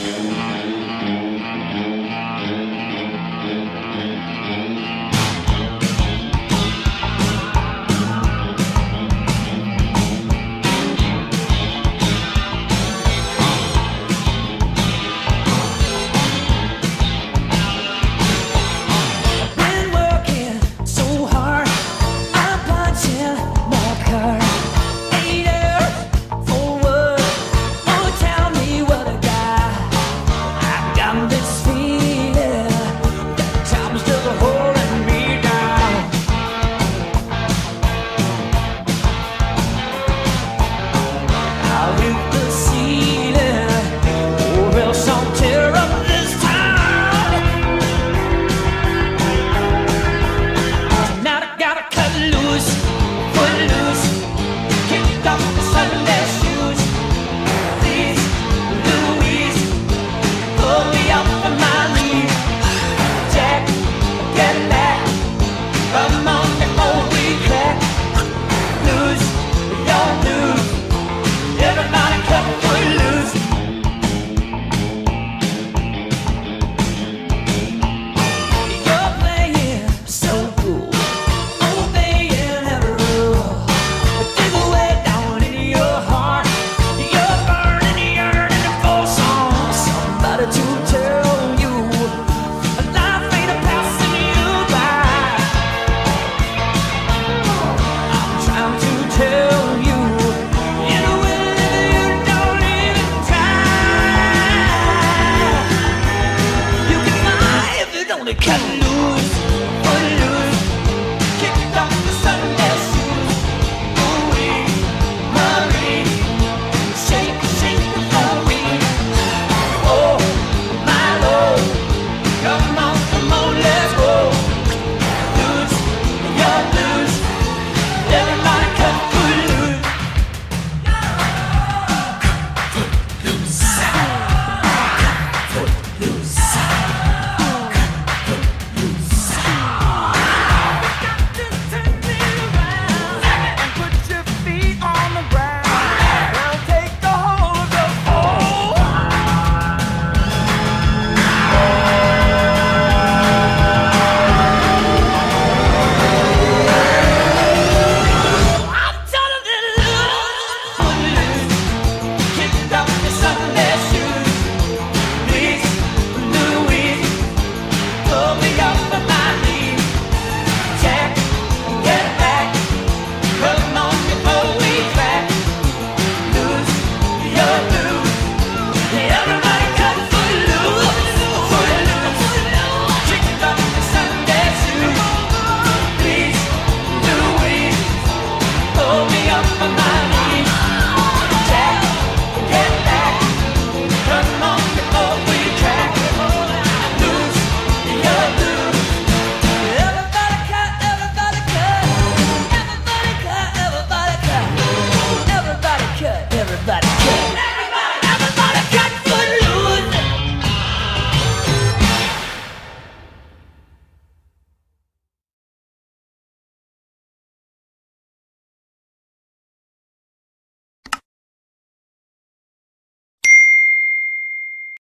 Yeah.